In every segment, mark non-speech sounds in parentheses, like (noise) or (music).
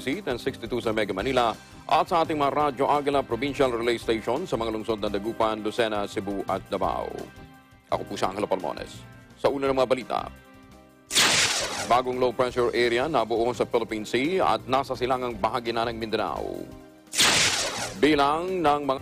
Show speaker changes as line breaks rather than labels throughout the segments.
1062 sa Mega Manila at sa ating mga Radyo Agila Provincial Relay Station sa mga lungsod ng Dagupan, Lucena, Cebu at Davao. Ako po si Angelo Palmones. Sa una ng mga balita, bagong low pressure area nabuo sa Philippine Sea at nasa silangang bahagi na ng Mindanao. Bilang ng mga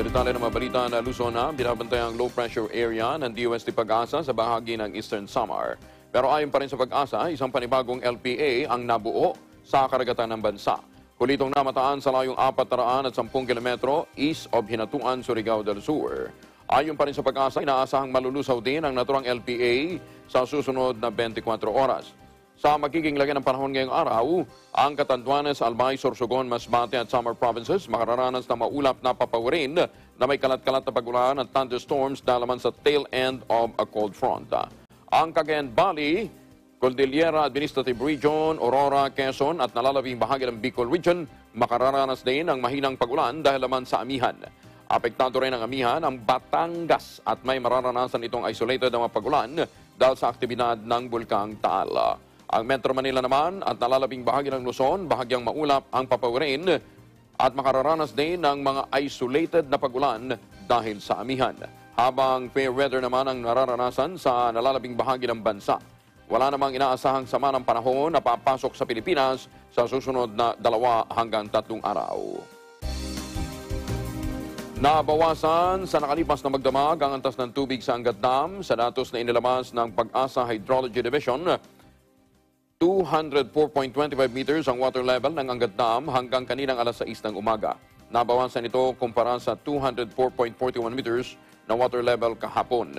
Sa detalye ng mga balita na Luzon na binabantay ang low pressure area ng DOST Pag-asa sa bahagi ng Eastern Samar. Pero ayon pa rin sa Pag-asa, isang panibagong LPA ang nabuo sa karagatan ng bansa. Kulitong namataan sa layong 410 kilometro east of Hinatuan, Surigao del Sur. Ayon pa rin sa Pag-asa, inaasahang malulusaw din ang naturang LPA sa susunod na 24 oras. Sa magiging lagay ng panahon ngayong araw, ang Catanduanes, Albay, Sorsogon, Masbate at Samar provinces makararanas ng maulap na papawirin na may kalat-kalat na pagulan at thunderstorms na laman sa tail end of a cold front. Ang Cagayan Valley, Cordillera Administrative Region, Aurora, Quezon at nalalabing bahagi ng Bicol Region makararanas din ng mahinang pagulan dahil laman sa amihan. Apektado rin ang amihan ang Batangas at may mararanasan itong isolated na pagulan dahil sa aktibidad ng Bulkang Taal. Ang Metro Manila naman at nalalabing bahagi ng Luzon, bahagyang maulap ang papawirin at makararanas din ng mga isolated na pagulan dahil sa amihan. Habang fair weather naman ang nararanasan sa nalalabing bahagi ng bansa. Wala namang inaasahang sama ng panahon na papasok sa Pilipinas sa susunod na dalawa hanggang tatlong araw. Nabawasan sa nakalipas na magdamag ang antas ng tubig sa Angat Dam sa datos na inilabas ng Pag-asa Hydrology Division 204.25 meters ang water level ng Angat Dam hanggang kaninang alas 6 ng umaga. Nabawasan ito kumpara sa 204.41 meters na water level kahapon.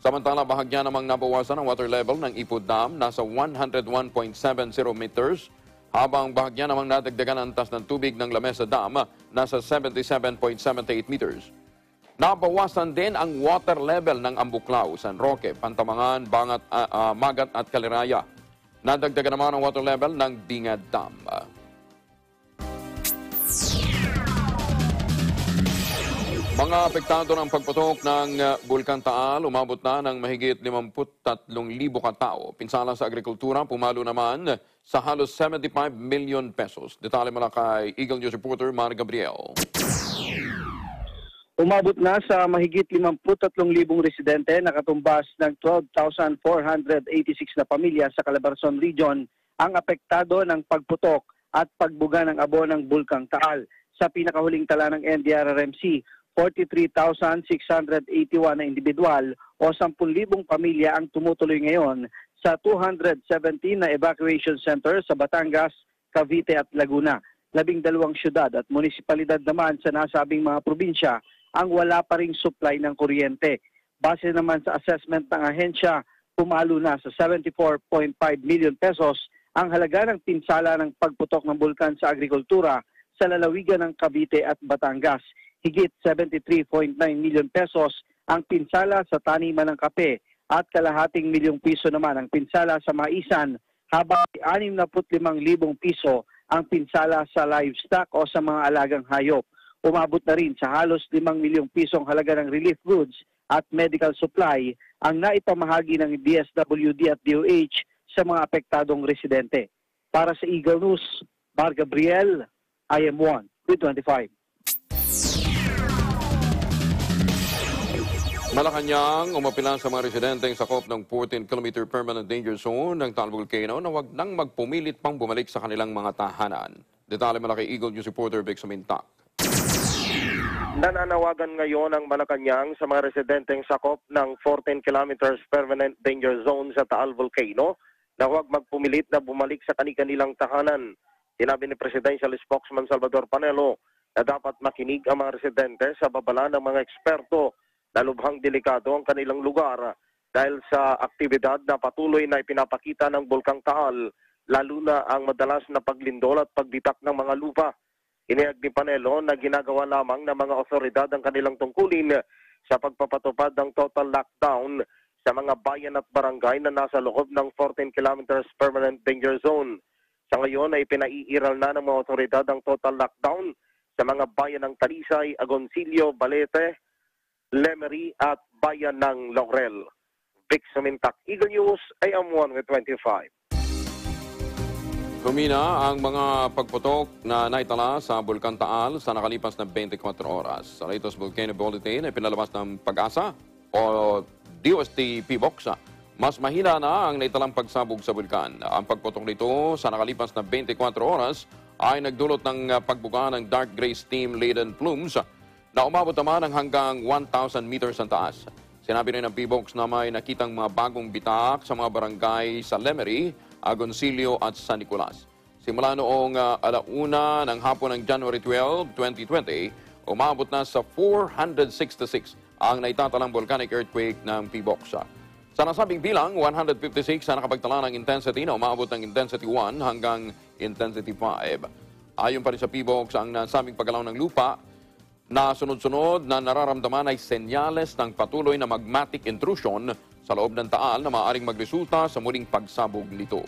Samantala, bahagya namang nabawasan ang water level ng Ipod Dam nasa 101.70 meters habang bahagya namang nadagdagan ang tas ng tubig ng Lamesa Dam nasa 77.78 meters. Nabawasan din ang water level ng Ambuklaw, San Roque, Pantamangan, Bangat, uh, uh, Magat at Kaliraya. Nadagdagan naman ang water level ng Dingad Dam. Mga apektado ng pagputok ng uh, Bulkan Taal, umabot na ng mahigit 53,000 katao. Pinsala sa agrikultura, pumalo naman sa halos 75 million pesos. Detalye mula kay Eagle News reporter Mar Gabriel.
Umabot na sa mahigit 53,000 residente na katumbas ng 12,486 na pamilya sa Calabarzon Region ang apektado ng pagputok at pagbuga ng abo ng Bulkang Taal. Sa pinakahuling tala ng NDRRMC, 43,681 na individual o 10,000 pamilya ang tumutuloy ngayon sa 217 na evacuation center sa Batangas, Cavite at Laguna. Labing dalawang syudad at munisipalidad naman sa nasabing mga probinsya ang wala pa ring supply ng kuryente. Base naman sa assessment ng ahensya, pumalo na sa 74.5 million pesos ang halaga ng pinsala ng pagputok ng bulkan sa agrikultura sa lalawigan ng Cavite at Batangas higit 73.9 million pesos ang pinsala sa taniman ng kape at kalahating milyong piso naman ang pinsala sa maisan habang 65,000 piso ang pinsala sa livestock o sa mga alagang hayop. Umabot na rin sa halos 5 milyong pisong halaga ng relief goods at medical supply ang naipamahagi ng DSWD at DOH sa mga apektadong residente. Para sa Eagle News, Mar Gabriel, IM1 with 25.
Malacanang umapilan sa mga residenteng sakop ng 14-kilometer permanent danger zone ng Taal Volcano na wag nang magpumilit pang bumalik sa kanilang mga tahanan. Detalye malaki Eagle News reporter Vic Samintak.
Nananawagan ngayon ang Malacanang sa mga residenteng sakop ng 14 kilometers permanent danger zone sa Taal Volcano na huwag magpumilit na bumalik sa kanilang tahanan. Sinabi ni Presidential Spokesman Salvador Panelo na dapat makinig ang mga residente sa babala ng mga eksperto na lubhang delikado ang kanilang lugar dahil sa aktibidad na patuloy na ipinapakita ng Bulkang Taal, lalo na ang madalas na paglindol at pagbitak ng mga lupa. Inihag ni Panelo na ginagawa lamang ng mga otoridad ang kanilang tungkulin sa pagpapatupad ng total lockdown sa mga bayan at barangay na nasa loob ng 14 kilometers permanent danger zone. Sa ngayon ay pinaiiral na ng mga otoridad ang total lockdown sa mga bayan ng Talisay, Agoncillo, Balete, Lemery at bayan ng Laurel. Vic Sumintak, Eagle News, I am 1 with 25.
Kumina ang mga pagputok na naitala sa Bulkan Taal sa nakalipas na 24 oras. Sa latest volcano bulletin ay pinalabas ng pag-asa o DOST PBOX. Mas mahina na ang naitalang pagsabog sa bulkan. Ang pagputok nito sa nakalipas na 24 oras ay nagdulot ng pagbuka ng dark gray steam-laden plumes na umabot naman ng hanggang 1,000 meters ang taas. Sinabi rin ng PBOX na may nakitang mga bagong bitak sa mga barangay sa Lemery, Agoncillo at San Nicolas. Simula noong uh, alauna ng hapon ng January 12, 2020, umabot na sa 466 ang naitatalang volcanic earthquake ng PBOX. Sa nasabing bilang, 156 ang nakapagtala ng intensity na umabot ng intensity 1 hanggang intensity 5. Ayon pa rin sa PBOX, ang nasabing paggalaw ng lupa na sunod-sunod na nararamdaman ay senyales ng patuloy na magmatic intrusion sa loob ng taal na maaaring magresulta sa muling pagsabog nito.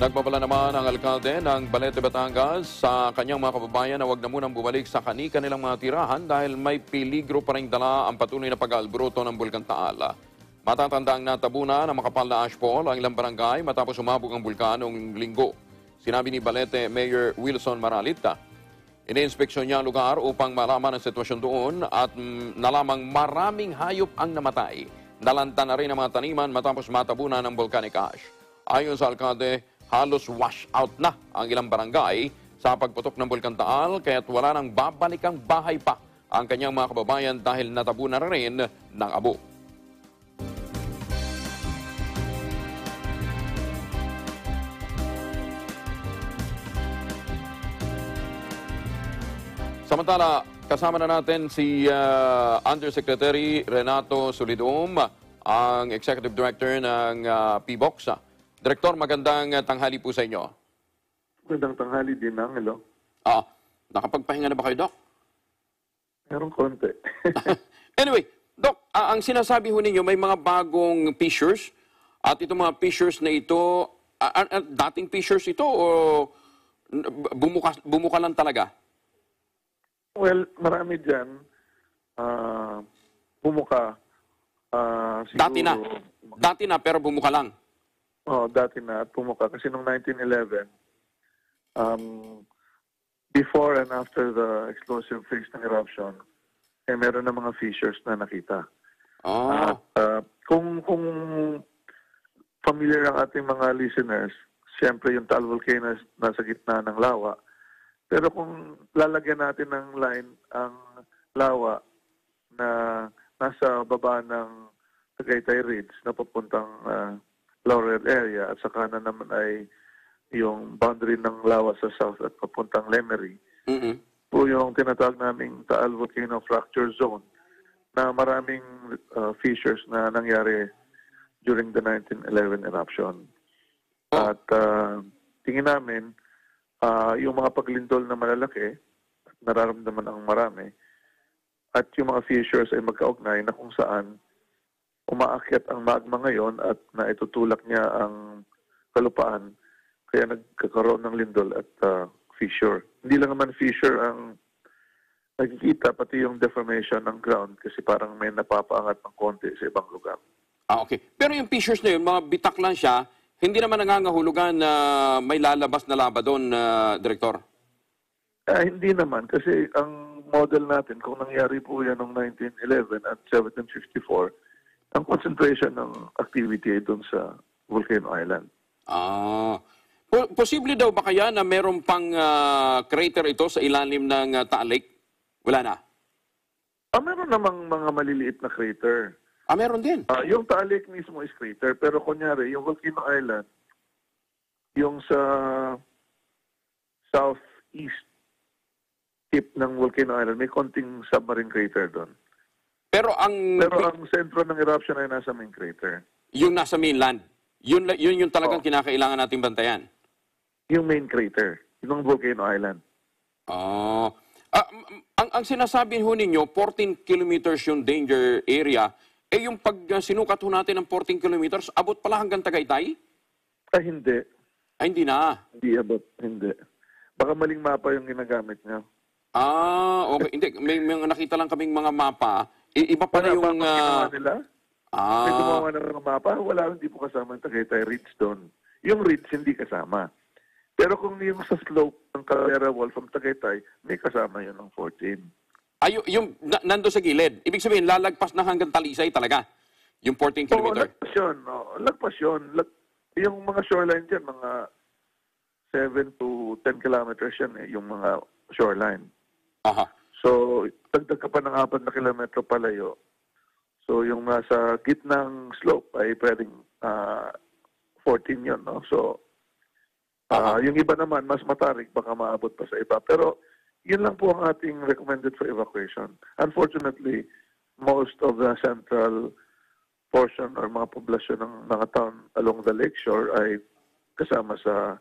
Nagpapala naman ang alkalde ng Balete, Batangas sa kanyang mga kababayan na huwag na munang bumalik sa kani-kanilang mga tirahan dahil may peligro pa rin dala ang patuloy na pag-albroto ng Bulkan Taal. Matatanda ang natabuna ng makapal na ashfall ang ilang barangay matapos umabog ang bulkan noong linggo. Sinabi ni Balete Mayor Wilson Maralita, Iniinspeksyon niya ang lugar upang malaman ang sitwasyon doon at mm, nalamang maraming hayop ang namatay. Nalanta na rin ang mga taniman matapos matabunan ng volcanic ash. Ayon sa alkalde, halos wash out na ang ilang barangay sa pagputok ng Bulkan Taal kaya't wala nang babalikang bahay pa ang kanyang mga kababayan dahil natabunan na rin ng abo. Samantala, kasama na natin si uh, Undersecretary Renato Solidum, ang Executive Director ng uh, PBOX. Direktor, magandang uh, tanghali po sa inyo.
Magandang tanghali din, Angelo.
Ah, nakapagpahinga na ba kayo, Doc?
Meron konti. (laughs) (laughs)
anyway, Doc, ah, ang sinasabi ho ninyo, may mga bagong fissures at itong mga fissures na ito, ah, ah, dating fissures ito o bumuka, bumuka lang talaga?
Well, marami dyan. ah bumuka. ah siguro,
Dati na. Dati na pero bumuka lang.
Oh, dati na at bumuka. Kasi noong 1911, um, before and after the explosive phase ng eruption, eh, meron na mga fissures na nakita.
Ah,
At ah, kung, kung familiar ang ating mga listeners, siyempre yung Taal Volcano nasa gitna ng lawa. Pero kung lalagyan natin ng line ang lawa na nasa baba ng Tagaytay Ridge na papuntang ah, Laurel area at sa kanan naman ay yung boundary ng lawa sa south at papuntang Lemery
mm
po yung tinatawag naming Taal Volcano Fracture Zone na maraming uh, fissures na nangyari during the 1911 eruption.
Oh.
At uh, tingin namin, uh, yung mga paglindol na malalaki, nararamdaman ang marami, at yung mga fissures ay magkaugnay na kung saan umaakyat ang magma ngayon at naitutulak niya ang kalupaan kaya nagkakaroon ng lindol at uh, fissure. Hindi lang naman fissure ang nakikita, pati yung deformation ng ground kasi parang may napapaangat ng konti sa ibang lugar.
Ah, okay. Pero yung fissures na yun, mga bitak lang siya, hindi naman nangangahulugan na may lalabas na laba doon, ah, Direktor.
Ah, hindi naman kasi ang model natin, kung nangyari po yan noong 1911 at 1754, ang concentration ng activity ay doon sa Volcano Island.
Ah. Po- posible daw ba kaya na meron pang ah, crater ito sa ilalim ng uh, Taal Lake? Wala na.
Ah, meron namang mga maliliit na crater.
Ah, meron din.
Ah, yung Taal Lake mismo is crater, pero kunyari, yung Volcano Island, yung sa southeast tip ng Volcano Island, may konting submarine crater doon.
Pero ang
Pero ang sentro ng eruption ay nasa main crater.
yung nasa mainland, yun, yun yung talagang
Oh.
kinakailangan nating bantayan.
Yung main crater, yung Volcano Island.
M- m- ang, ang sinasabi ho ninyo, 14 kilometers yung danger area. Eh yung pag uh, sinukat ho natin ng 14 kilometers, abot pala hanggang Tagaytay?
Ah, hindi.
Ay, hindi na.
Hindi abot. Hindi. Baka maling mapa yung ginagamit niya.
Ah, okay. Hindi, may, may nakita lang kaming mga mapa. I- iba pala
Wala
yung...
ba ang
ah,
nila? May
ah,
gumawa na ng mapa, wala, hindi po kasama yung Tagaytay Ridge doon. Yung Ridge hindi kasama. Pero kung yung sa slope ng Calera Wall from Tagaytay, may kasama yun ng 14.
Ay, yung, na, nando sa gilid. Ibig sabihin, lalagpas na hanggang Talisay talaga. Yung 14
Oo,
kilometer.
lagpas yun. No? Lagpas yun. Lag- yung mga shoreline dyan, mga 7 to 10 kilometers yan eh, yung mga shoreline.
Aha.
So, dagdag ka pa ng 4 na kilometro palayo. So, yung nasa gitnang slope ay pwedeng ah, 14 yun, no? So, ah, yung iba naman, mas matarik, baka maabot pa sa iba. Pero, yun lang po ang ating recommended for evacuation. Unfortunately, most of the central portion or mga poblasyon ng mga town along the lakeshore ay kasama sa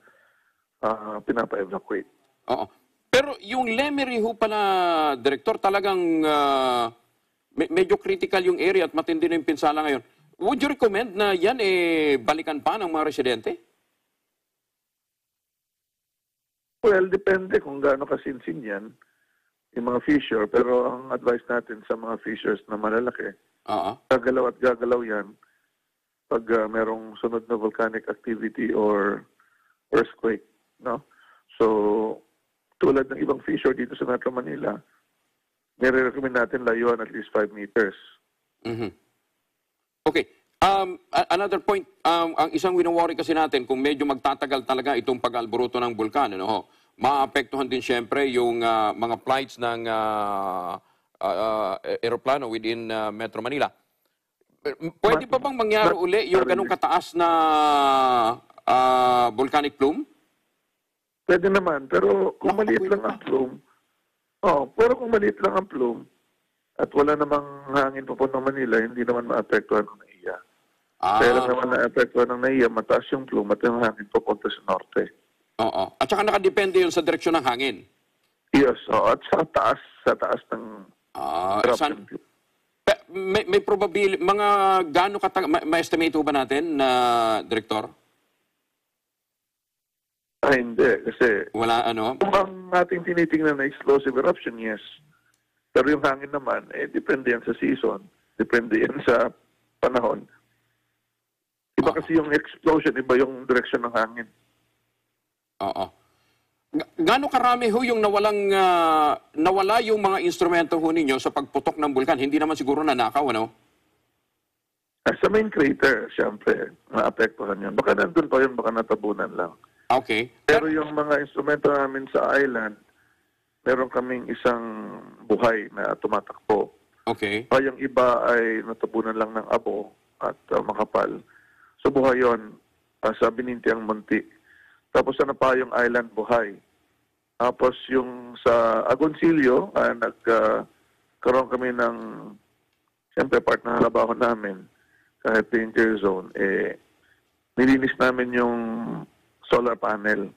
ah, pinapa-evacuate.
Oo. Pero yung Lemery ho pala, Director, talagang ah, me- medyo critical yung area at matindi na yung pinsala ngayon. Would you recommend na yan eh balikan pa ng mga residente?
Well, depende kung gaano kasinsin yan, yung mga fissure. Pero ang advice natin sa mga fissures na malalaki,
Oo.
gagalaw at gagalaw yan pag ah, merong sunod na volcanic activity or earthquake. No? So, tulad ng ibang fissure dito sa Metro Manila, nire-recommend natin layuan at least 5 meters.
Mhm. Okay. Um, another point, um, ang isang winawari kasi natin, kung medyo magtatagal talaga itong pag-alburuto ng bulkan, ano, ho, maapektuhan din siyempre yung ah, mga flights ng ah, ah, ah, aeroplano within ah, Metro Manila. Pwede pa bang mangyari uli yung ganong kataas na ah, volcanic plume?
Pwede naman, pero kung maliit lang
pa.
ang plume, oh, pero kung maliit lang ang plume, at wala namang hangin papunta Manila, hindi naman maapektuhan ng.
Ah,
Kaya lang naman naapektuhan ng NAIA, mataas yung plume at yung hangin papunta sa norte.
oo. At saka nakadepende yun sa direksyon ng hangin.
Yes, oh, at sa taas, sa taas ng
Ah, san-. Pe- may, may probability, mga gaano katagal, ma- ma-estimate ho ba natin na, Direktor?
Ay, hindi, kasi
Wala ano?
kung ang ating tinitingnan na explosive eruption, yes. Pero yung hangin naman, eh, depende yan sa season. Depende yan sa panahon. Iba kasi yung explosion, iba yung direction ng hangin.
Oo. Ga- Gaano karami ho yung nawalang, ah, nawala yung mga instrumento ho ninyo sa pagputok ng bulkan? Hindi naman siguro nanakaw, ano?
Ah, Sa main crater, siyempre, maapektuhan yun. Baka nandun pa yun, baka natabunan lang.
Okay.
Pero yung mga instrumento namin sa island, meron kaming isang buhay na tumatakbo.
Okay.
Pa yung iba ay natabunan lang ng abo at uh, makapal. So buhay yun uh, sa Binintiang Munti. Tapos sa Napayong Island, buhay. Tapos yung sa Agoncillo, uh, nagkaroon kami ng, siyempre part ng trabaho namin, kahit danger zone, eh, nilinis namin yung solar panel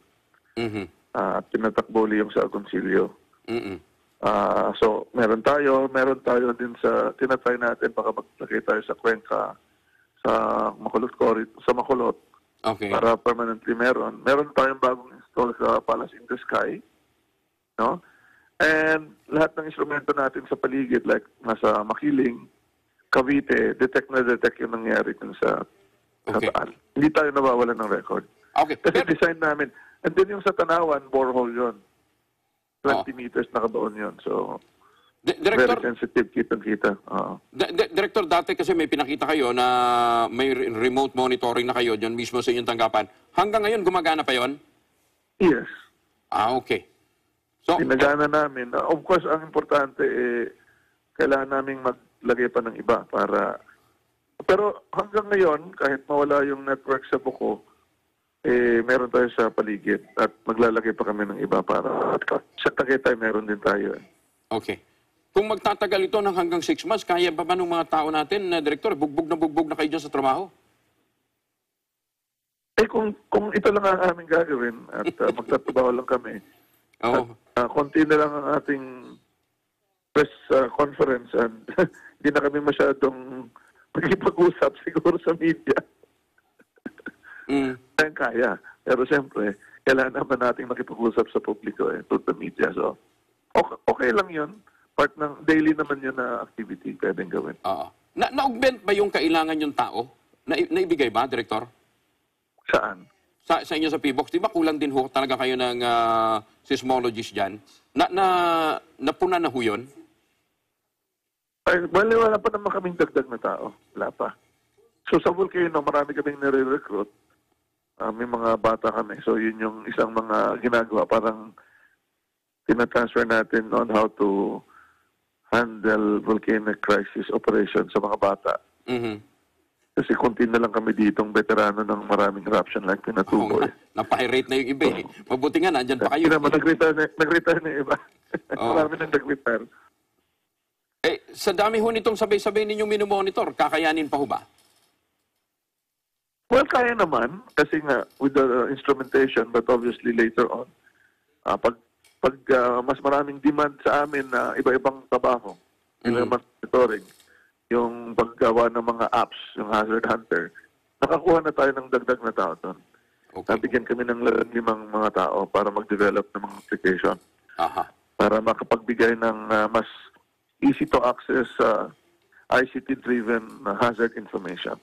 Mhm.
uh, at tinatakbo uli yung sa Agoncillo.
Mhm.
Ah, so, meron tayo, meron tayo din sa, tinatry natin, baka maglagay tayo sa Cuenca, sa Makulot, sa Makulot,
Okay.
para permanently meron. Meron tayong bagong install sa Palace in the Sky, no? And lahat ng instrumento natin sa paligid, like nasa Makiling, Cavite, detect na detect yung nangyari dun sa, sa
Okay.
Taal. Hindi tayo nawawalan ng record.
Okay.
Kasi
Pero,
design namin. And then yung sa Tanawan, borehole yun. 20
Oh.
meters nakadoon yun. So, Very
Director,
sensitive, kitang-kita.
Director, dati kasi may pinakita kayo na may re- remote monitoring na kayo dyan mismo sa inyong tanggapan. Hanggang ngayon, gumagana pa yon?
Yes.
Ah, okay. So,
Pinagana namin. Uh, Of course, ang importante, eh, kailangan namin maglagay pa ng iba para... Pero hanggang ngayon, kahit mawala yung network sa buko, eh, meron tayo sa paligid at maglalagay pa kami ng iba para sa Tagaytay meron din tayo. eh.
Okay. Kung magtatagal ito ng hanggang six months, kaya ba ba ng mga tao natin, na Director, bugbog na bugbog na kayo dyan sa trabaho?
Eh kung kung ito lang ang aming gagawin at uh, (laughs) magtatrabaho lang kami,
Oo.
uh, konti na lang ang ating press uh, conference and (laughs) hindi na kami masyadong magkipag-usap siguro sa media.
Mm.
Kaya kaya. Pero siyempre, kailangan naman nating makipag-usap sa publiko eh, to the media. So, okay, okay lang yun. Part ng daily naman yun na activity pwedeng gawin.
Oo. Na, na-augment ba yung kailangan yung tao? Na, naibigay ba, Director?
Saan?
Sa, sa inyo sa PBOX, di ba kulang din ho talaga kayo ng ah, seismologist dyan? Na, na, napuna na ho yun?
Ay, wala, wala pa naman kaming dagdag na tao. Wala pa. So sa volcano, marami kaming nire-recruit. Ah, may mga bata kami. So yun yung isang mga ginagawa. Parang tinatransfer natin on how to handle volcanic crisis operation sa mga bata.
Mhm.
Kasi kunti na lang kami ditong veterano ng maraming eruption like
Oo
Pinatuboy.
nga. Napahirate na yung iba eh. Mabuti nga, nandyan pa kayo.
Hindi naman, nag-retire na, nag-retire na iba. (laughs)
Oo.
Marami nang nag-retire.
Eh, sa dami ho nitong sabay-sabay ninyong minomonitor, kakayanin pa ho ba?
Well, kaya naman kasi nga with the uh, instrumentation but obviously later on ah, pag pag ah, mas maraming demand sa amin na iba-ibang trabaho, mm monitoring, yung paggawa ng mga apps, yung Hazard Hunter, nakakuha na tayo ng dagdag na tao doon.
Okay.
Nabigyan kami ng limang mga tao para mag-develop ng mga application
Aha.
para makapagbigay ng ah, mas easy to access uh, ICT-driven uh, hazard information.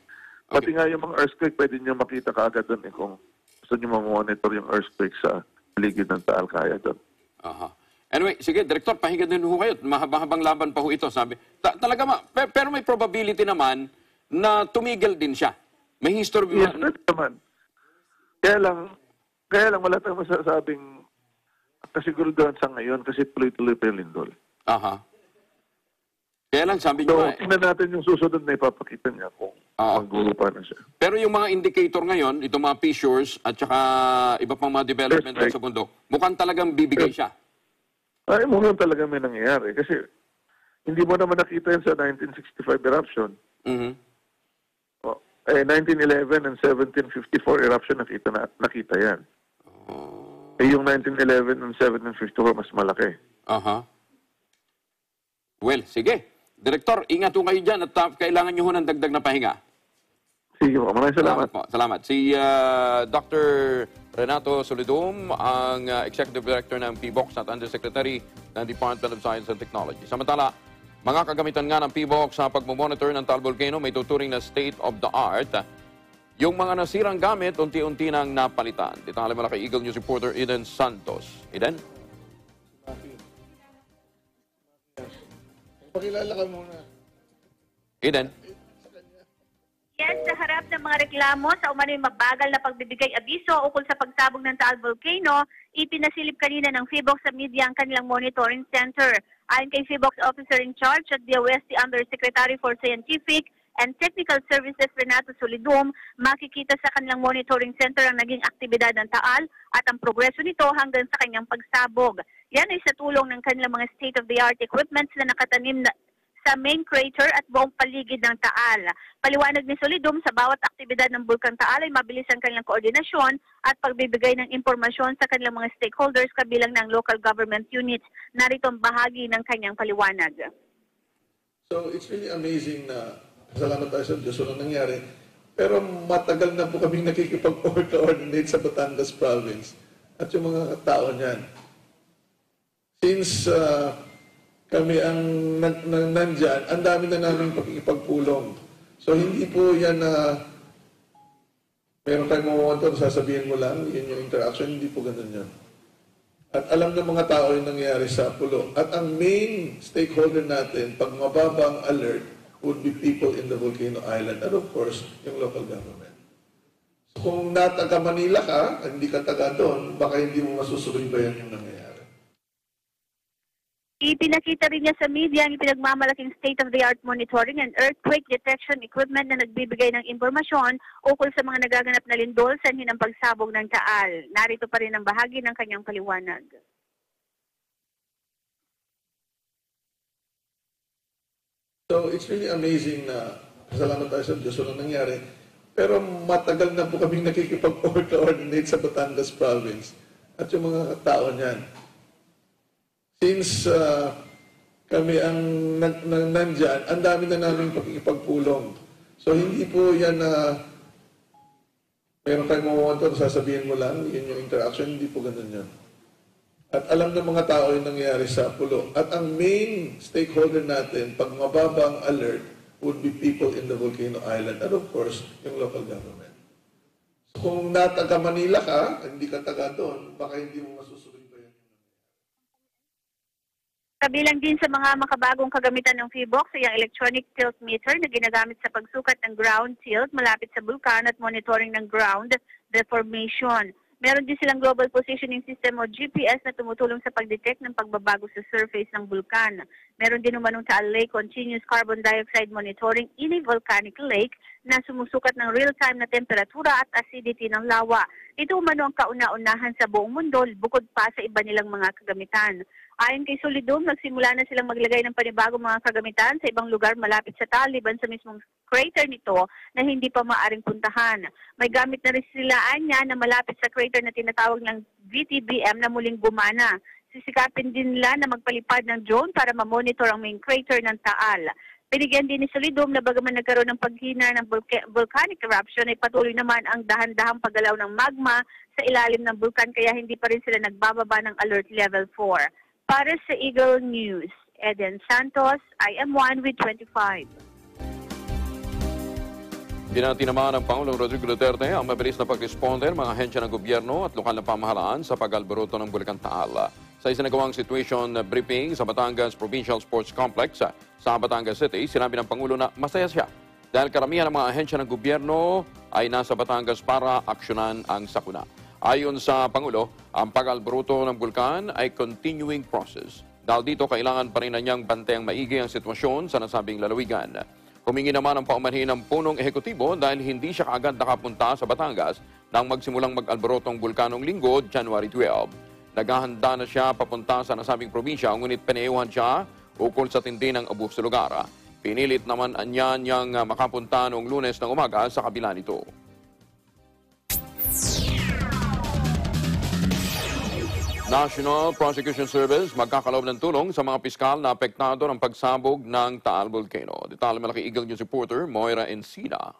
Pati nga yung mga earthquake, pwede nyo makita kaagad doon eh, kung gusto nyo mamonitor yung earthquake sa paligid ng Taal Kaya doon.
Aha. Anyway, sige, Director, pahinga din ho kayo. Mahaba-habang laban pa ho ito, sabi. Ta- talaga ma, pe- pero may probability naman na tumigil din siya. May history
Yes, pwede naman. Kaya lang, kaya lang wala tayong masasabing kasiguraduhan sa ngayon kasi tuloy-tuloy pa yung lindol.
Aha. Kaya lang, sabi
So,
nga, eh,
tingnan natin yung susunod na ipapakita niya kung
Oo.
maggulo pa na siya.
pero yung mga indicator ngayon, itong mga fissures at saka iba pang mga development
Yes,
doon sa bundok, mukhang talagang bibigay siya.
Ay, mukhang talaga may nangyayari. Kasi hindi mo naman nakita yan sa 1965 eruption.
Mhm.
O, eh, 1911 and 1754 eruption nakita na, nakita yan. Eh, yung 1911 and 1754 mas malaki.
Aha. Well, sige. Direktor, ingat ho kayo dyan at uh, kailangan nyo ho ng dagdag na pahinga.
Sige po, maraming salamat.
po. Salamat. Si uh, Dr. Renato Solidum, ang uh, Executive Director ng PBOX at Undersecretary ng Department of Science and Technology. Samantala, mga kagamitan nga ng PBOX sa pagmumonitor ng Tal Volcano may tuturing na state of the art. Yung mga nasirang gamit, unti-unti nang napalitan. Detalye mo na kay Eagle News reporter Eden Santos. Eden?
Pakilala ka muna.
Eden?
Yes, sa harap ng mga reklamo sa umano'y mabagal na pagbibigay abiso ukol sa pagsabog ng Taal Volcano, ipinasilip kanina ng FIBOX sa media ang kanilang monitoring center. Ayon kay FIBOX Officer in Charge at DOST Undersecretary for Scientific and Technical Services Renato Solidum, makikita sa kanilang monitoring center ang naging aktibidad ng Taal at ang progreso nito hanggang sa kanyang pagsabog. Yan ay sa tulong ng kanilang mga state-of-the-art equipments na nakatanim na, sa main crater at buong paligid ng Taal. Paliwanag ni Solidum sa bawat aktibidad ng Bulkan Taal ay mabilis ang kanilang koordinasyon at pagbibigay ng impormasyon sa kanilang mga stakeholders kabilang ng local government units. Narito ang bahagi ng kanyang paliwanag.
So it's really amazing na salamat tayo sa Diyos walang nangyari. Pero matagal na po kaming nakikipag-coordinate sa Batangas province at yung mga tao niyan. Since uh, kami ang nan- nan- nandyan, ang dami na namin pakikipagpulong. So hindi po yan na meron tayong mamamotor, sasabihin mo lang, yun yung interaction, hindi po ganun yun. At alam ng mga tao yung nangyayari sa pulo. At ang main stakeholder natin, pag mababang alert, would be people in the volcano island and of course, yung local government. So kung nataga Manila ka, hindi ka taga doon, baka hindi mo masusubaybayan yung nangyayari.
Ipinakita rin niya sa media ang ipinagmamalaking state-of-the-art monitoring and earthquake detection equipment na nagbibigay ng impormasyon ukol sa mga nagaganap na lindol sa ng pagsabog ng Taal. Narito pa rin ang bahagi ng kanyang paliwanag.
So it's really amazing na salamat tayo sa Diyos walang nangyari. Pero matagal na po kaming nakikipag-coordinate sa Batangas province at yung mga tao niyan. Since uh, kami ang nan- nandyan, ang dami na namin pakikipagpulong. So hindi po yan na meron tayong mamamotor, sasabihin mo lang, yun yung interaction, hindi po ganun yan. At alam ng mga tao yung nangyayari sa pulo. At ang main stakeholder natin, pag mababa ang alert, would be people in the volcano island and of course, yung local government. So kung nataga Manila ka, hindi ka taga doon, baka hindi mo masusunod.
Kabilang din sa mga makabagong kagamitan ng PHIVOX ay ang electronic tilt meter na ginagamit sa pagsukat ng ground tilt malapit sa bulkan at monitoring ng ground deformation. Meron din silang global positioning system o GPS na tumutulong sa pagdetect ng pagbabago sa surface ng bulkan. Meron din umanong Taal Lake Continuous Carbon Dioxide Monitoring in a volcanic lake na sumusukat ng real-time na temperatura at acidity ng lawa. Ito umano ang kauna-unahan sa buong mundo bukod pa sa iba nilang mga kagamitan. Ayon kay Solidum, nagsimula na silang maglagay ng panibagong mga kagamitan sa ibang lugar malapit sa taliban sa mismong crater nito na hindi pa maaring puntahan. May gamit na rin sila niya na malapit sa crater na tinatawag ng VTBM na muling gumana. Sisikapin din nila na magpalipad ng drone para mamonitor ang main crater ng Taal. Binigyan din ni Solidum na bagaman nagkaroon ng paghina ng volca- volcanic eruption ay patuloy naman ang dahan-dahang paggalaw ng magma sa ilalim ng bulkan kaya hindi pa rin sila nagbababa ng alert level 4. Para sa Eagle News, Eden Santos, I am one with 25.
Binati naman ng Pangulong Rodrigo Duterte ang mabilis na pag-responde ng mga ahensya ng gobyerno at lokal na pamahalaan sa pag-alboruto ng Bulacan Taal. Sa isinagawang situation briefing sa Batangas Provincial Sports Complex sa Batangas City, sinabi ng Pangulo na masaya siya dahil karamihan ng mga ahensya ng gobyerno ay nasa Batangas para aksyonan ang sakuna. Ayon sa Pangulo, ang pag-alboruto ng bulkan ay continuing process. Dahil dito, kailangan pa rin na niyang bantayang maigi ang sitwasyon sa nasabing lalawigan. Humingi naman ang paumanhin ng punong ehekutibo dahil hindi siya kaagad nakapunta sa Batangas nang magsimulang mag-alborotong bulkanong linggo, January 12. Naghahanda na siya papunta sa nasabing probinsya ngunit pinayuhan siya ukol sa tindi ng abuso lugar. Pinilit naman niya niyang makapunta noong lunes ng umaga sa kabila nito. National Prosecution Service magkakalaob ng tulong sa mga piskal na apektado ng pagsabog ng Taal Volcano. Detalye malaki Eagle News reporter Moira Encina.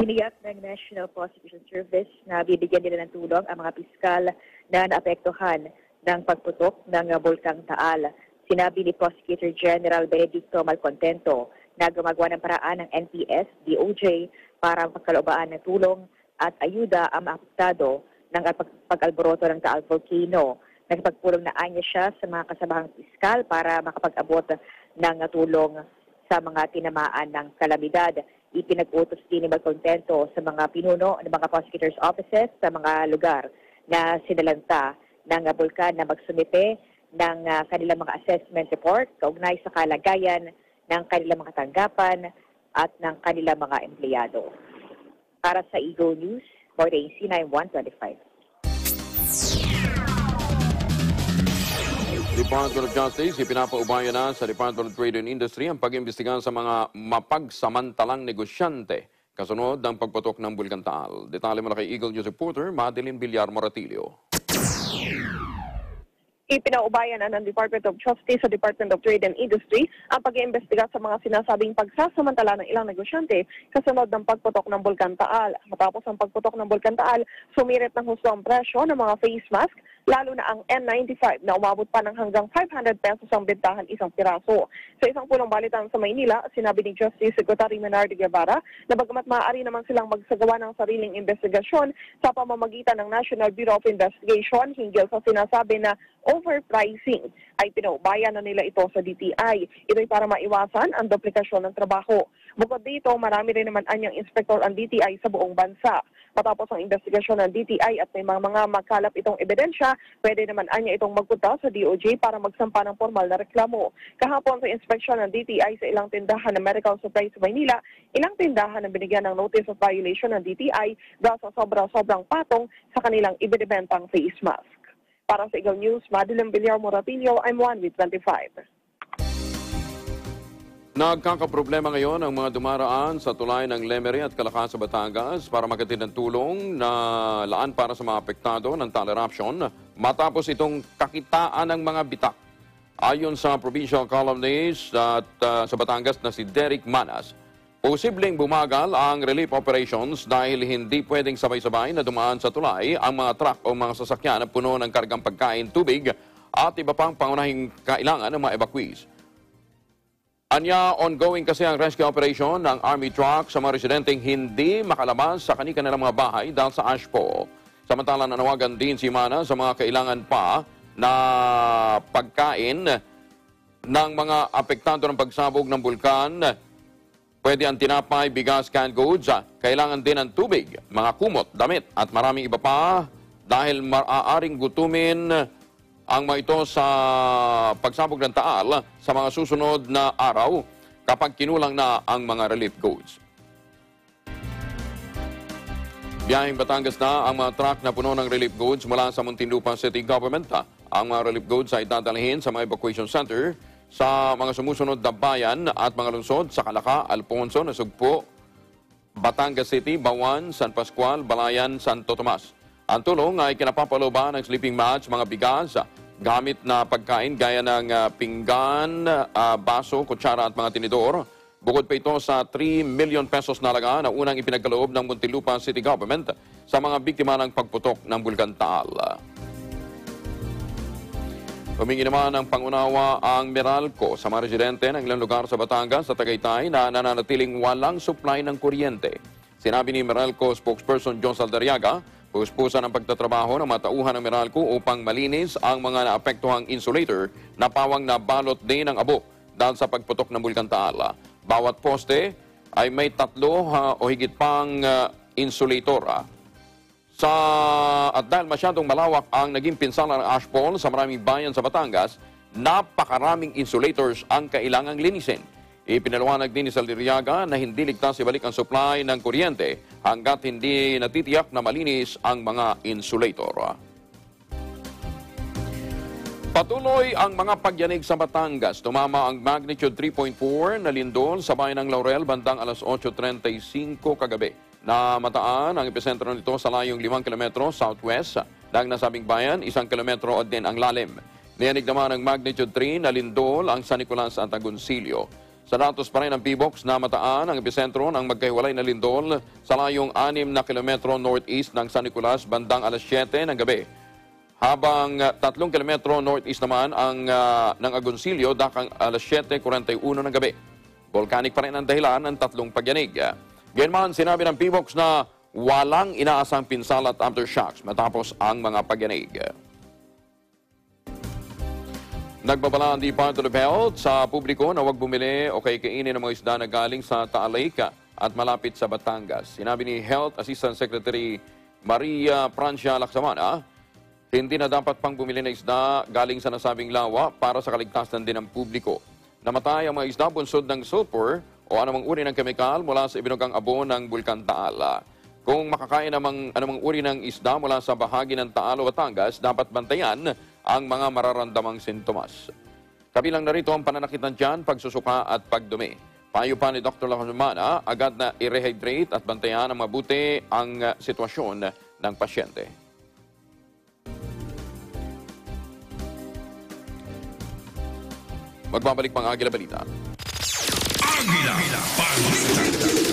Tiniyak ng National Prosecution Service na bibigyan nila ng tulong ang mga piskal na naapektuhan ng pagputok ng Bulkang Taal. Sinabi ni Prosecutor General Benedicto Malcontento na gumagawa ng paraan ng NPS, DOJ para magkalobaan ng tulong at ayuda ang maapektado ng pag- pag-alboroto ng Taal Volcano. Nagpagpulong na anya siya sa mga kasabahang piskal para makapag-abot ng tulong sa mga tinamaan ng kalamidad. Ipinag-utos din ni Magcontento sa mga pinuno ng mga prosecutors offices sa mga lugar na sinalanta ng bulkan na magsumite ng ah, kanilang mga assessment report kaugnay sa kalagayan ng kanilang mga tanggapan at ng kanilang mga empleyado. Para sa Eagle News, Morning C9125.
Department of Justice, ipinapaubaya na sa Department of Trade and Industry ang pag-imbestiga sa mga mapagsamantalang negosyante kasunod ng pagputok ng Bulkan Taal. Detalye mula kay Eagle News reporter Madeline Villar Moratilio.
Ipinaubayan na ng Department of Justice sa Department of Trade and Industry ang pag-iimbestiga sa mga sinasabing pagsasamantala ng ilang negosyante kasunod ng pagputok ng Bulkan Taal. Matapos ang pagputok ng Bulkan Taal, sumirit ng husto ang presyo ng mga face mask, lalo na ang N95 na umabot pa ng hanggang 500 pesos ang bentahan isang piraso. Sa isang punong balitan sa Maynila, sinabi ni Justice Secretary Menardo Guevara na bagamat maaari naman silang magsagawa ng sariling investigasyon sa pamamagitan ng National Bureau of Investigation hinggil sa sinasabi na overpricing ay pinaubayan na nila ito sa DTI. Ito'y para maiwasan ang duplikasyon ng trabaho. Bukod dito, marami rin naman anyang inspektor ang DTI sa buong bansa. Matapos ang investigasyon ng DTI at may mga, mga magkalap itong ebidensya, pwede naman anya itong magpunta sa DOJ para magsampa ng formal na reklamo. Kahapon sa inspeksyon ng DTI sa ilang tindahan ng medical supplies sa Maynila, ilang tindahan ang binigyan ng notice of violation ng DTI dahil sa sobra-sobrang patong sa kanilang ibinibentang face mask. Para sa Eagle News, Madeline Villar Moratillo, I'm one with 25.
Nagkakaproblema ngayon ang mga dumaraan sa tulay ng Lemery at Calacan sa Batangas para makatid ng tulong na laan para sa mga apektado ng Tal eruption matapos itong kakitaan ng mga bitak. Ayon sa provincial columnist at uh, sa Batangas na si Derek Manas, Posibleng bumagal ang relief operations dahil hindi pwedeng sabay-sabay na dumaan sa tulay ang mga truck o mga sasakyan na puno ng kargang pagkain, tubig at iba pang pangunahing kailangan ng mga evacuees. Anya, ongoing kasi ang rescue operation ng Army truck sa mga residenteng hindi makalabas sa kanilang mga bahay dahil sa ashfall. Samantala, nanawagan din si Mana sa mga kailangan pa na pagkain ng mga apektado ng pagsabog ng bulkan. Pwede ang tinapay, bigas, canned goods. Kailangan din ng tubig, mga kumot, damit at maraming iba pa dahil maaaring gutumin ang mga ito sa pagsabog ng taal sa mga susunod na araw kapag kinulang na ang mga relief goods. Biyahing Batangas na ang mga truck na puno ng relief goods mula sa Muntinlupa City Government. Ang mga relief goods ay dadalhin sa mga evacuation center sa mga sumusunod na bayan at mga lungsod sa Calaca, Alfonso, Nasugpo, Batangas City, Bawan, San Pascual, Balayan, Santo Tomas. Ang tulong ay kinapapaloba ng sleeping mats, mga bigas, gamit na pagkain gaya ng ah, pinggan, ah, baso, kutsara at mga tinidor. Bukod pa ito sa 3 million pesos na laga na unang ipinagkaloob ng Muntinlupa City Government sa mga biktima ng pagputok ng Bulkan Taal. Humingi naman ng pangunawa ang Meralco sa mga residente ng ilang lugar sa Batangas sa Tagaytay na nananatiling walang supply ng kuryente. Sinabi ni Meralco spokesperson John Saldariaga, puspusan ang pagtatrabaho ng mga tauhan ng Meralco upang malinis ang mga naapektuhang insulator na pawang nabalot din ng abo dahil sa pagputok ng Bulkan Taal. Bawat poste ay may tatlo ha, o higit pang ah, insulator. ah. Sa at dahil masyadong malawak ang naging pinsala ng ashfall sa maraming bayan sa Batangas, napakaraming insulators ang kailangang linisin. Ipinaliwanag din ni Saldiriaga na hindi ligtas ibalik ang supply ng kuryente hanggat hindi natitiyak na malinis ang mga insulator. Patuloy ang mga pagyanig sa Batangas. Tumama ang magnitude 3.4 na lindol sa bayan ng Laurel bandang alas 8.35 kagabi. Na mataan ang epicentro nito sa layong 5 km southwest ng nasabing bayan, 1 kilometro din ang lalim. Niyanig naman ang magnitude 3 na lindol ang San Nicolas at Agoncillo. Sa datos pa rin ng PBOX na mataan ang epicentro ng magkahiwalay na lindol sa layong 6 na kilometro northeast ng San Nicolas bandang alas 7 ng gabi. Habang uh, 3 kilometro northeast naman ang uh, ng Agoncillo dakang alas 7.41 ng gabi. Volcanic pa rin ang dahilan ng tatlong pagyanig. Gayunman, sinabi ng PBOX na walang inaasang pinsala at aftershocks matapos ang mga pagyanig. Nagbabala ang Department of Health sa publiko na huwag bumili o kay kainin ng mga isda na galing sa Taal Lake at malapit sa Batangas. Sinabi ni Health Assistant Secretary Maria Francia Laksamana, hindi na dapat pang bumili ng isda galing sa nasabing lawa para sa kaligtasan din ng publiko. Namatay ang mga isda bunsod ng sulfur o anumang uri ng kemikal mula sa ibinugang abo ng Bulkan Taal. Kung makakain namang anumang uri ng isda mula sa bahagi ng Taal o Batangas, dapat bantayan ang mga mararamdamang sintomas. Kabilang na rito ang pananakit ng tiyan, pagsusuka at pagdumi. Payo pa ni Dr. Lahonumana, agad na i-rehydrate at bantayan ang mabuti ang uh, sitwasyon ng pasyente. Magbabalik pang Agila Balita.
Águila Balita.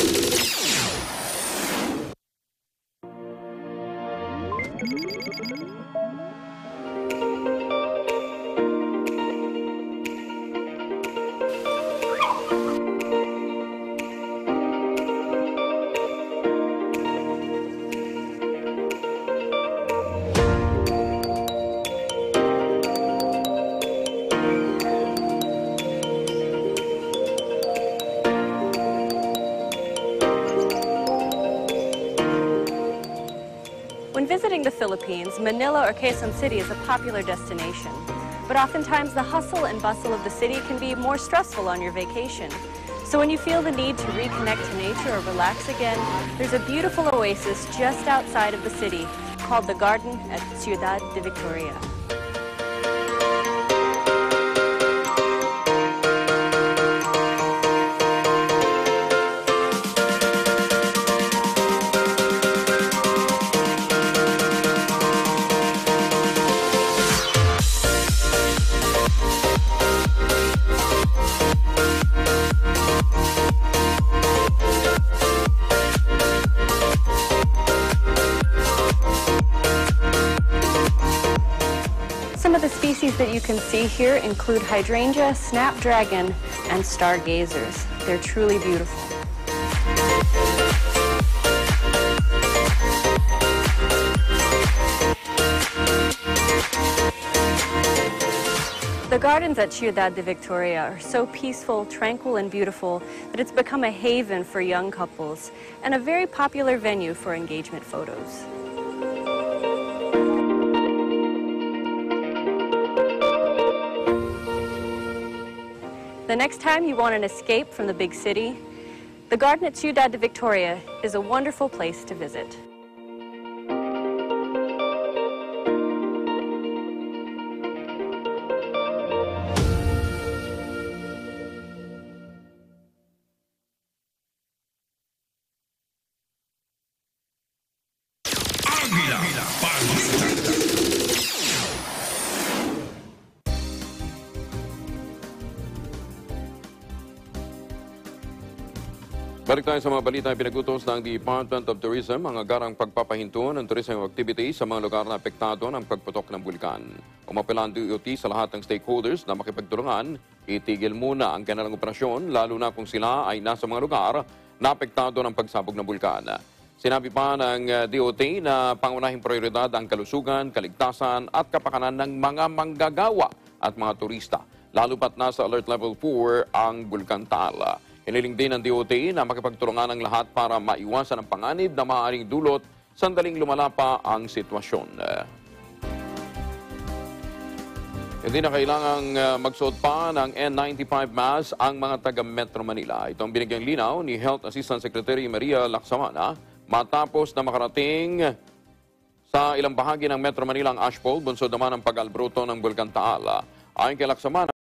Philippines, Manila or Quezon City is a popular destination. But oftentimes, the hustle and bustle of the city can be more stressful on your vacation. So when you feel the need to reconnect to nature or relax again, there's a beautiful oasis just outside of the city called the Garden at Ciudad de Victoria. Here include hydrangea, snapdragon, and stargazers. They're truly beautiful. The gardens at Ciudad de Victoria are so peaceful, tranquil, and beautiful that it's become a haven for young couples and a very popular venue for engagement photos. The next time you want an escape from the big city, the garden at Ciudad de Victoria is a wonderful place to visit.
Balik tayo sa mga balita na pinagutos ng Department of Tourism ang agarang pagpapahinto ng tourism activity sa mga lugar na apektado ng pagputok ng bulkan. Umapela ang DOT sa lahat ng stakeholders na makipagtulungan, itigil muna ang kanilang operasyon lalo na kung sila ay nasa mga lugar na apektado ng pagsabog ng bulkan. Sinabi pa ng uh, DOT na pangunahing prioridad ang kalusugan, kaligtasan at kapakanan ng mga manggagawa at mga turista, lalo pat nasa alert level 4 ang Bulkan Taal. Hiniling din ng DOT na makipagtulungan ang lahat para maiwasan ang panganib na maaaring dulot sandaling lumala pa ang sitwasyon. Hindi na kailangang uh, magsuot pa ng N95 mask ang mga taga Metro Manila. Ito ang binigyang linaw ni Health Assistant Secretary Maria Laksamana matapos na makarating sa ilang bahagi ng Metro Manila ang ashfall, bunsod naman ang pag-albruto ng Bulkan Taal. Ayon kay Laksamana,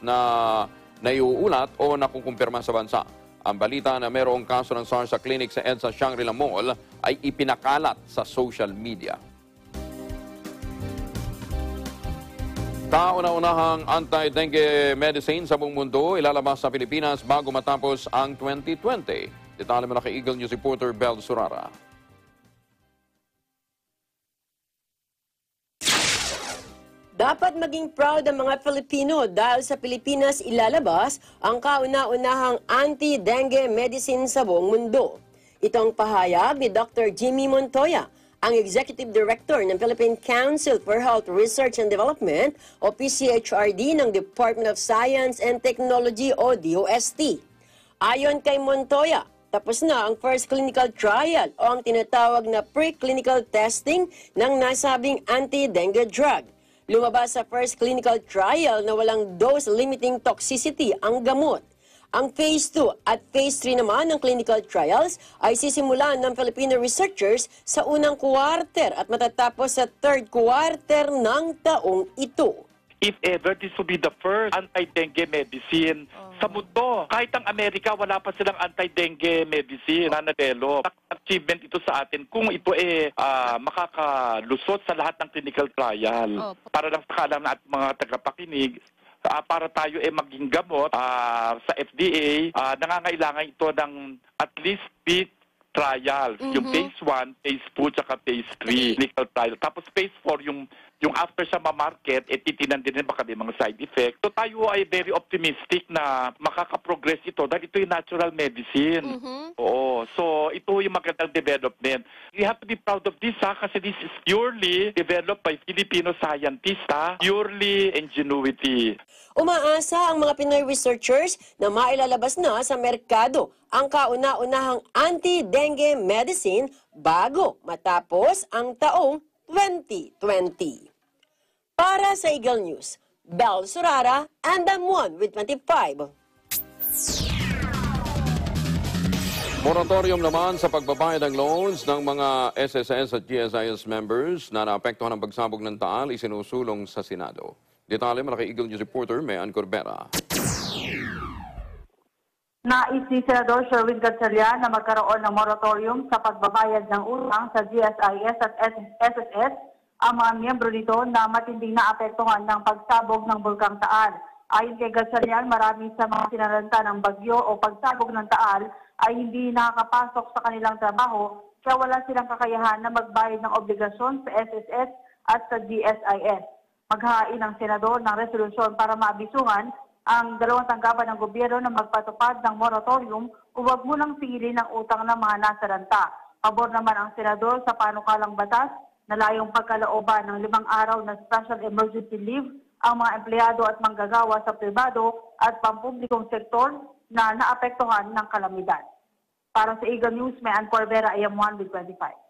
na naiuulat o nakukumpirma sa bansa. Ang balita na mayroong kaso ng SARS sa clinic sa EDSA Shangri-La Mall ay ipinakalat sa social media. Kauna-unahang anti-dengue medicine sa buong mundo ilalabas sa Pilipinas bago matapos ang 2020. Detalye mo na kay Eagle News reporter Bel Surara.
Dapat maging proud ang mga Filipino dahil sa Pilipinas ilalabas ang kauna-unahang anti-dengue medicine sa buong mundo. Ito ang pahayag ni Dr. Jimmy Montoya, ang Executive Director ng Philippine Council for Health Research and Development o PCHRD ng Department of Science and Technology o DOST. Ayon kay Montoya, tapos na ang first clinical trial o ang tinatawag na preclinical testing ng nasabing anti-dengue drug. Lumabas sa first clinical trial na walang dose-limiting toxicity ang gamot. Ang Phase 2 at Phase 3 naman ng clinical trials ay sisimulan ng Filipino researchers sa unang quarter at matatapos sa third quarter ng taong ito.
If ever, this will be the first anti-dengue medicine sa mundo. Kahit ang Amerika, wala pa silang anti-dengue medicine na na-develop. Achievement ito sa atin kung ito eh ah, makakalusot sa lahat ng clinical trial. Para lang sa kalam na mga tagapakinig, ah, para tayo eh maging gamot ah, sa FDA, ah, nangangailangan ito ng at least bit trials. Yung phase 1, phase 2, tsaka phase 3 clinical trial. Tapos phase 4, yung yung after siya ma-market, eh, titinan din rin baka may mga side effect. So tayo ay very optimistic na makaka-progress ito dahil ito yung natural medicine. Oo. So ito yung magandang development. We have to be proud of this ha, kasi this is purely developed by Filipino scientists ha. Purely ingenuity.
Umaasa ang mga Pinoy researchers na mailalabas na sa merkado ang kauna-unahang anti-dengue medicine bago matapos ang taong 2020. Para sa Eagle News, Bel Surara and I'm one with 25.
Moratorium naman sa pagbabayad ng loans ng mga SSS at GSIS members na naapektuhan ng pagsabog ng taal isinusulong sa Senado. Detalye malaki Eagle News reporter Mayan Corbera.
Nais ni Senador Sherwin Gatchalian na magkaroon ng moratorium sa pagbabayad ng utang sa GSIS at SSS ang mga miyembro nito na matinding naapektuhan ng pagsabog ng Bulkang Taal. Ayon kay Gatchalian, marami sa mga sinaranta ng bagyo o pagsabog ng Taal ay hindi nakakapasok sa kanilang trabaho kaya wala silang kakayahan na magbayad ng obligasyon sa SSS at sa GSIS. Maghain ang senador ng resolusyon para maabisuhan ang dalawang tanggapan ng gobyerno na magpatupad ng moratorium o huwag munang pili ng utang ng mga nasaranta. Pabor naman ang senador sa panukalang batas na layong pagkalooban ng limang araw na special emergency leave ang mga empleyado at manggagawa sa pribado at pampublikong sektor na naapektuhan ng kalamidad. Para sa Eagle News, may Ann Corbera, AM1 with 25.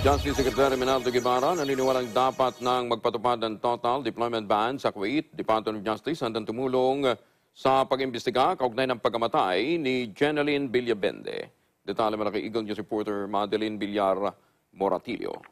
Justice Secretary Minaldo Guevara naniniwalang dapat nang magpatupad ng total deployment ban sa Kuwait. Department of Justice handang tumulong sa pag-imbestiga kaugnay ng pagkamatay ni Jeneline Villabende. Detalye kay Eagle News reporter Madeline Villar Moratillo.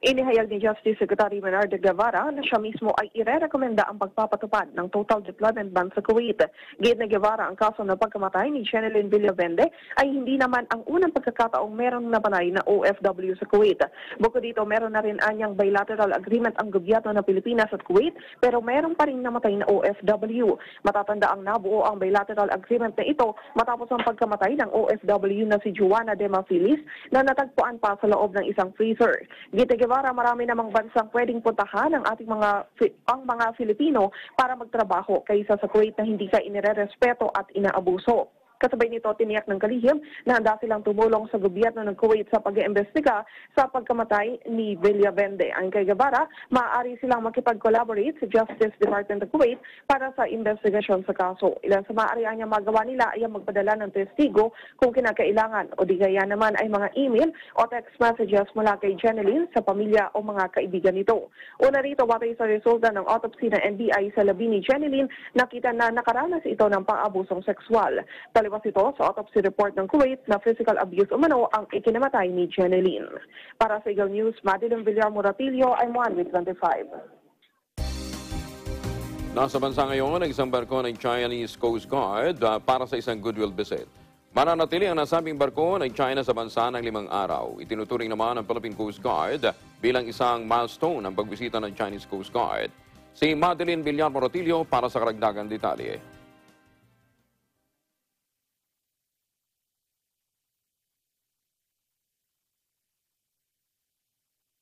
Inihayag ni Justice Secretary Bernardo Guevara na siya mismo ay irerekomenda ang pagpapatupad ng total deployment ban sa Kuwait. Gate ni Guevara ang kaso ng pagkamatay ni Jeneline Villavende ay hindi naman ang unang pagkakataong merong napanay na OFW sa Kuwait. Bukod dito, meron na rin anyang bilateral agreement ang gobyerno ng Pilipinas at Kuwait pero meron pa rin namatay na OFW. Matatanda ang nabuo ang bilateral agreement na ito matapos ang pagkamatay ng OFW na si Juana de Mafilis na natagpuan pa sa loob ng isang freezer. Gite Guevara, marami namang bansang pwedeng puntahan ang ating mga ang mga Filipino para magtrabaho kaysa sa Kuwait na hindi ka inirerespeto at inaabuso. Kasabay nito, tiniyak ng kalihim na handa silang tumulong sa gobyerno ng Kuwait sa pag-iimbestiga sa pagkamatay ni Villavende. Ang kay Guevara, maaari silang makipag-collaborate sa Justice Department of Kuwait para sa investigasyon sa kaso. Ilan sa maaari niya magawa nila ay ang magpadala ng testigo kung kinakailangan o di kaya naman ay mga email o text messages mula kay Jeneline sa pamilya o mga kaibigan nito. Una rito, batay sa resulta ng autopsy ng NBI sa labi ni Jeneline, nakita na nakaranas ito ng pang-abusong sexual. Taliwas Palibas ito sa autopsy report ng Kuwait na physical abuse umano ang ikinamatay ni Jeneline. Para sa Eagle News, Madeline Villar Moratillo, I'm 1 with 25.
Nasa bansa ngayon ang isang barko ng Chinese Coast Guard ah, para sa isang goodwill visit. Mananatili ang nasabing barko ng China sa bansa ng limang araw. Itinuturing naman ng Philippine Coast Guard bilang isang milestone ang pagbisita ng Chinese Coast Guard. Si Madeline Villar Morotillo para sa karagdagang detalye.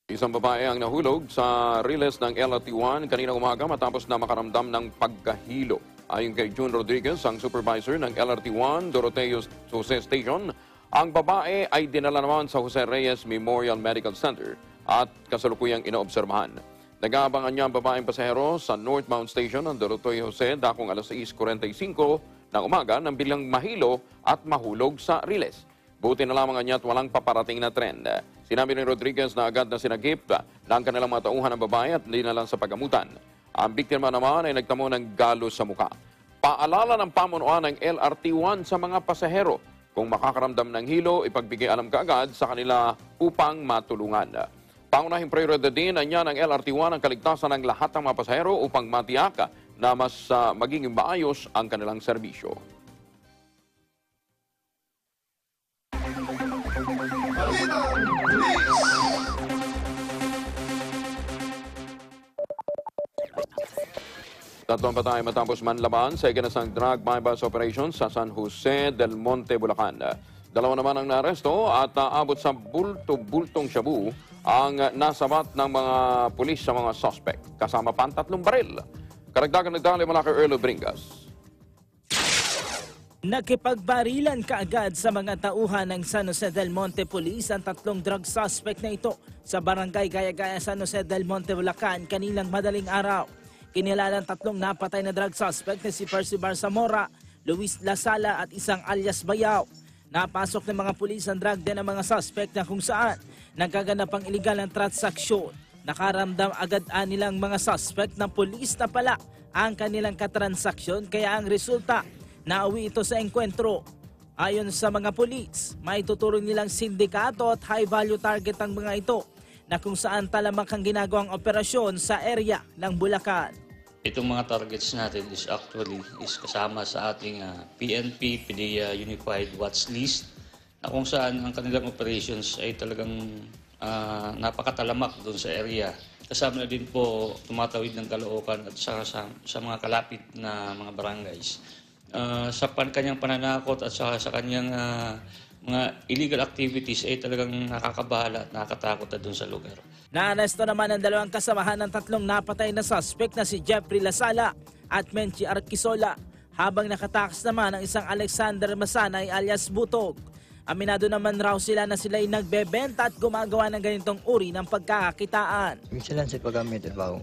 Isang babae ang nahulog sa riles ng LRT-1 kanina umaga matapos na makaramdam ng pagkahilo. Ayon kay June Rodriguez, ang supervisor ng LRT-1 Doroteo Jose Station, ang babae ay dinala naman sa Jose Reyes Memorial Medical Center at kasalukuyang inoobserbahan. Nag-aabangan niya ang babaeng pasahero sa northbound station ng Doroteo Jose dakong alas 6.45 ng umaga nang bilang mahilo at mahulog sa riles. Buti na lamang niya at walang paparating na trend. Sinabi ni Rodriguez na agad na sinagip ng kanilang mga tauhan ng babae at hindi na lang sa pagamutan. Ang biktima naman ay nagtamo ng galos sa muka. Paalala ng pamunuan ng LRT-1 sa mga pasahero. Kung makakaramdam ng hilo, ipagbigay alam kaagad sa kanila upang matulungan. Pangunahing prioridad din niya ng LRT-1 ang kaligtasan ng lahat ng mga pasahero upang matiyak na mas ah, magiging maayos ang kanilang serbisyo. Tatlong patay matapos manlaban sa ikinasang drug bypass operation sa San Jose del Monte, Bulacan. Dalawa naman ang naaresto at naabot sa bulto-bultong shabu ang nasabat ng mga pulis sa mga suspect, kasama pa ang tatlong baril. Karagdagan nagdali mula kay Erlo Bringas.
Nakipagbarilan kaagad sa mga tauhan ng San Jose del Monte Police ang tatlong drug suspect na ito sa barangay Gaya-Gaya San Jose del Monte, Bulacan kanilang madaling araw. Kinilalang tatlong napatay na drug suspect na si Percy Barsamora, Luis Lasala at isang alias Bayaw. Napasok ng mga pulis ang drug din ng mga suspect na kung saan nagkaganap ang iligal ng transaksyon. Nakaramdam agad ang nilang mga suspect na pulis na pala ang kanilang katransaksyon kaya ang resulta nauwi ito sa engkwentro. Ayon sa mga pulis, may tuturing nilang sindikato at high value target ang mga ito na kung saan talamak ang ginagawang operasyon sa area ng Bulacan.
Itong mga targets natin is actually is kasama sa ating ah, PNP, PDEA Unified Watch List na kung saan ang kanilang operations ay talagang ah, napakatalamak doon sa area. Kasama na din po tumatawid ng Caloocan at sa, sa, sa mga kalapit na mga barangays. Ah, sa pan, kanyang pananakot at sa, sa kanyang ah, mga illegal activities ay talagang nakakabahala at nakakatakot na doon sa lugar.
Naaresto naman ang dalawang kasamahan ng tatlong napatay na suspect na si Jeffrey Lasala at Menchi Arquisola habang nakatakas naman ang isang Alexander Masanay alias Butog. Aminado naman raw sila na sila'y nagbebenta at gumagawa ng ganitong uri ng pagkakakitaan.
Minsan lang sa paggamit trabaho.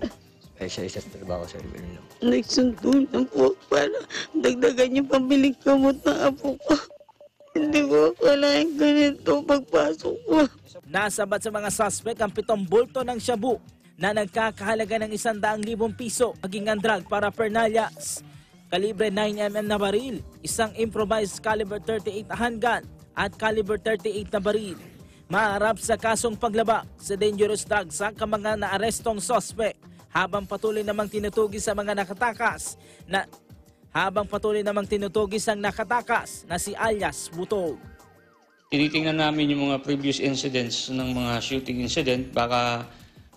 Ay sa isa sa trabaho sa Rebelino.
Nagsundo na po para dagdagan yung pambiling kamot ng apo ko. Hindi ko akalain ganito pagpasok ko.
Nasabat sa mga suspect ang pitong bulto ng shabu na nagkakahalaga ng isang daang libong piso maging ang drug para pernalias. Kalibre 9mm na baril, isang improvised caliber 38 na handgun at caliber 38 na baril. Maharap sa kasong paglaba sa dangerous drugs ang mga naarestong suspect habang patuloy namang tinutugis sa mga nakatakas na habang patuloy namang tinutugis ang nakatakas na si alias Butog.
Tinitingnan namin yung mga previous incidents ng mga shooting incident. Baka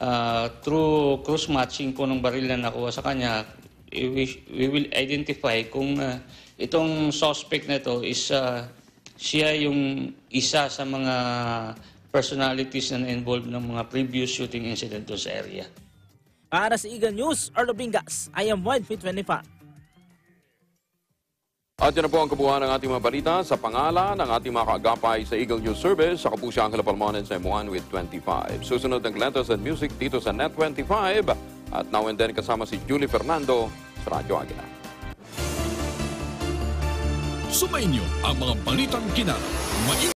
ah, through cross-matching po ng baril na nakuha sa kanya, we, we will identify kung ah, itong suspect na ito is ah, siya yung isa sa mga personalities na involved ng mga previous shooting incident sa area.
Para sa Eagle News, Arlo Bingas, I am 1 25
At yan na po ang kabuuan ng ating mga balita sa pangalan ng ating mga kaagapay sa Eagle News Service. Ako po siya Angela Palmonen sa M1 with 25. Susunod ng letters and music dito sa Net 25. At now and then kasama si Julie Fernando sa Radyo Agila.
Sumainyo ang mga balitang kinara.